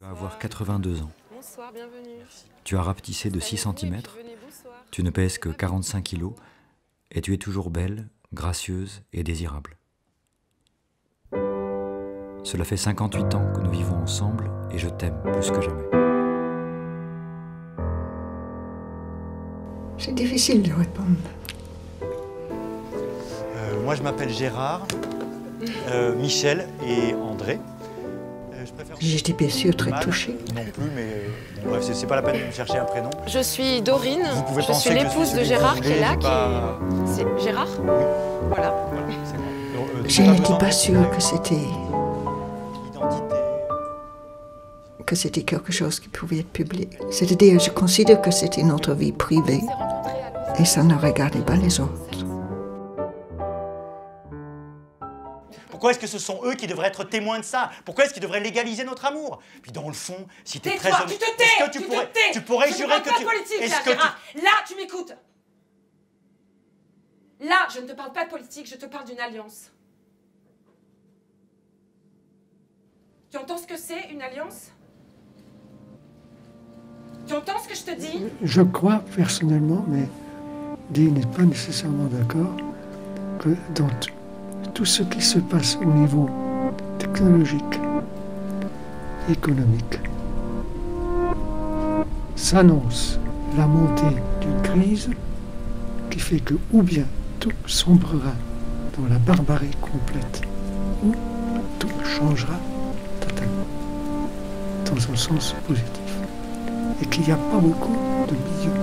Tu vas avoir 82 ans. Bonsoir, bienvenue. Tu as rapetissé de 6 Saluez-vous et cm. puis venez, bonsoir. Tu ne pèses que 45 kilos. Et tu es toujours belle, gracieuse et désirable. Cela fait 58 ans que nous vivons ensemble et je t'aime plus que jamais. C'est difficile de répondre. Euh, moi, je m'appelle Gérard, euh, Michel et André. J'étais bien sûr très touchée. Non plus, mais euh, bref, c'est- pas la peine de me chercher un prénom. Je suis Dorine, Vous pouvez je suis l'épouse de Gérard qui est là. Qui. C'est Gérard Voilà. Voilà, bon. Euh, euh, Je n'étais pas sûre que c'était que c'était quelque chose qui pouvait être public. C'est-à-dire, je considère que c'était notre vie privée et ça ne regardait pas les autres. Pourquoi est-ce que ce sont eux qui devraient être témoins de ça? Pourquoi est-ce qu'ils devraient légaliser notre amour? Puis dans le fond, si t'es très honnête, tu te tais est-ce que tu, tu pourrais, te tais. tu pourrais Je ne jurer parle que pas tu de politique, est-ce là, que tu- Là, tu m'écoutes. Là, je ne te parle pas de politique, je te parle d'une alliance. Tu entends ce que c'est, une alliance? Tu entends ce que je te dis? Je crois personnellement, mais Dee n'est pas nécessairement d'accord, que dans tout ce qui se passe au niveau technologique, économique, s'annonce la montée d'une crise qui fait que ou bien tout sombrera dans la barbarie complète, ou tout changera totalement, dans un sens positif. Et qu'il n'y a pas beaucoup de entre